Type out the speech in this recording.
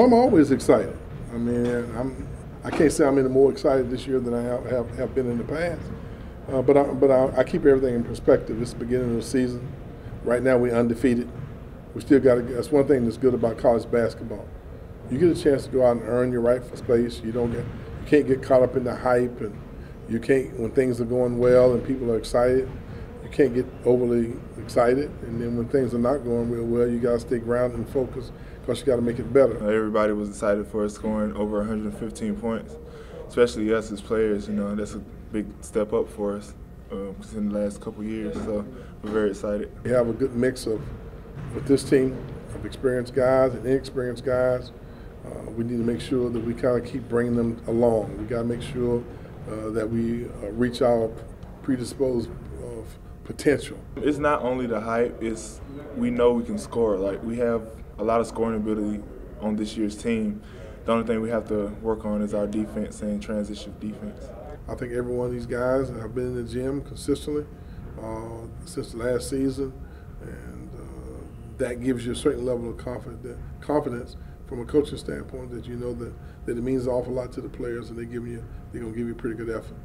I'm always excited. I mean, I'm, I can't say I'm any more excited this year than I have, have, have been in the past. Uh, but I, but I, I keep everything in perspective. It's the beginning of the season. Right now, we're undefeated. We still got to. That's one thing that's good about college basketball. You get a chance to go out and earn your rightful space. You don't get. You can't get caught up in the hype, and you can't when things are going well and people are excited. Can't get overly excited, and then when things are not going real well, you got to stay grounded and focused because you got to make it better. Everybody was excited for us scoring over 115 points, especially us as players. You know, that's a big step up for us uh, in the last couple years. So we're very excited. We have a good mix of with this team of experienced guys and inexperienced guys. Uh, we need to make sure that we kind of keep bringing them along. We got to make sure uh, that we uh, reach our predisposed of potential. It's not only the hype; it's we know we can score. Like we have a lot of scoring ability on this year's team. The only thing we have to work on is our defense and transition defense. I think every one of these guys have been in the gym consistently uh, since the last season, and uh, that gives you a certain level of confidence, confidence from a coaching standpoint that you know that, that it means an awful lot to the players, and they give you they're gonna give you a pretty good effort.